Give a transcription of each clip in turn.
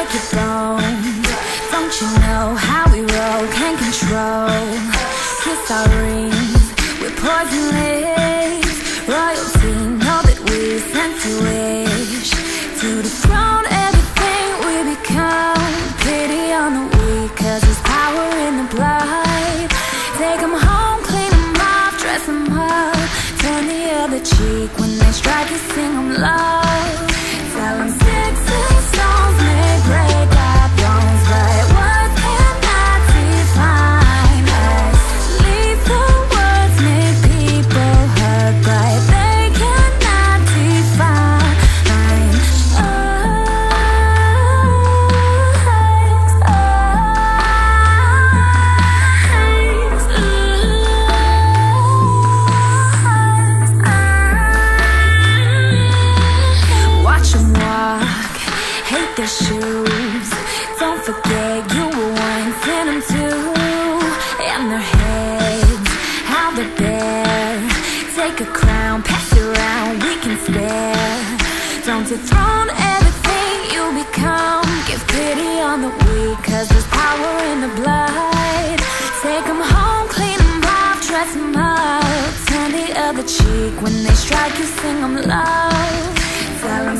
break your bones. Don't you know how we roll? Can't control. Kiss our rings with poison lips. Royalty, know that we sent to wish to dethrone everything we become. Pity on the weak, cause there's power in the blood. Take 'em home, clean 'em off, dress 'em up. Turn the other cheek when they strike you, sing 'em love. Hate shoes. Don't forget you were once in 'em too. And their heads, how they're. Take a crown, pass it around, we can spare. Don't dethrone everything you become. Give pity on the weak, cause there's power in the blood. Take 'em home, clean 'em off, dress 'em up. Turn the other cheek when they strike you, sing 'em love. Tell 'em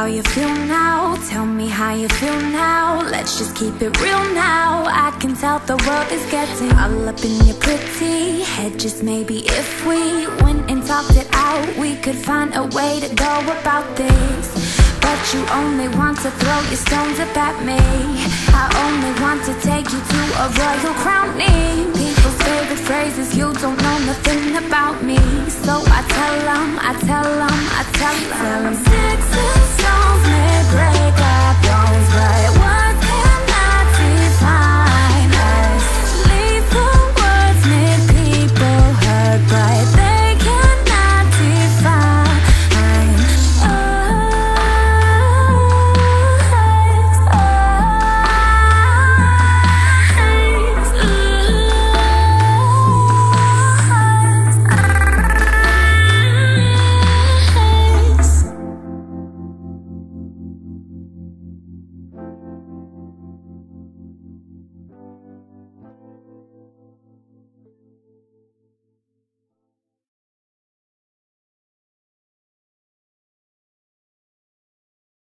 how you feel now? Tell me how you feel now. Let's just keep it real now. I can tell the world is getting all up in your pretty head. Just maybe if we went and talked it out, we could find a way to go about this. But you only want to throw your stones up at me. I only want to take you to a royal crowning. People's favorite phrases, you don't know nothing about me. So I tell 'em, I tell 'em, I tell 'em. Tell 'em sticks and stones